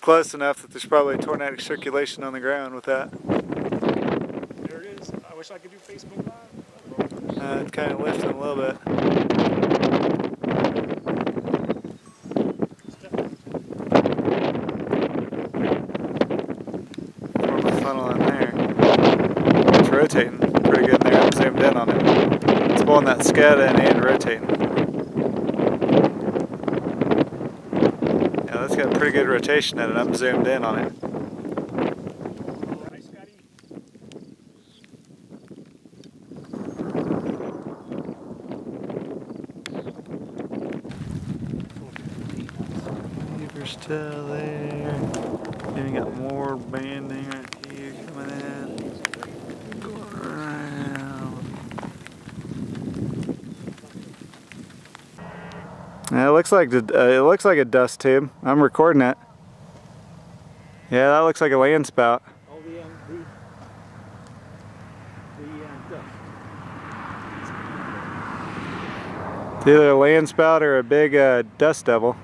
close enough that there's probably tornadic circulation on the ground with that. There it is. I wish I could do Facebook Live. Uh, it's kind of lifting a little bit. Throw my funnel in there. It's rotating pretty good there. I'm zoomed in on it. It's pulling that scud in and rotating. Yeah, that's got pretty good rotation in it. I'm zoomed in on it. We're still there. Then we got more banding right Yeah, it looks like the, uh, it looks like a dust tube. I'm recording it. Yeah, that looks like a land spout. Oh, the, um, the, the, uh, dust. It's either a land spout or a big uh, dust devil.